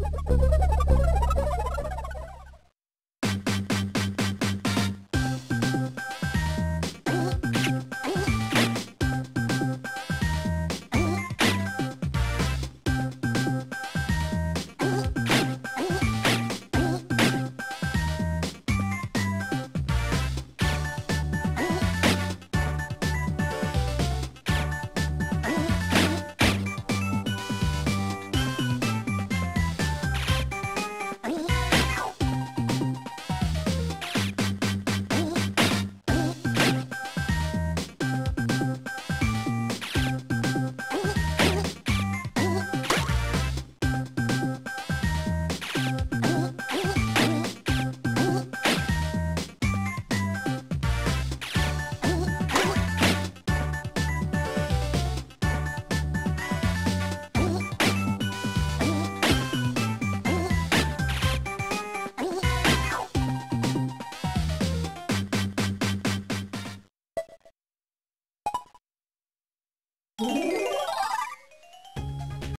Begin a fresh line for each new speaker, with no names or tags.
Bye.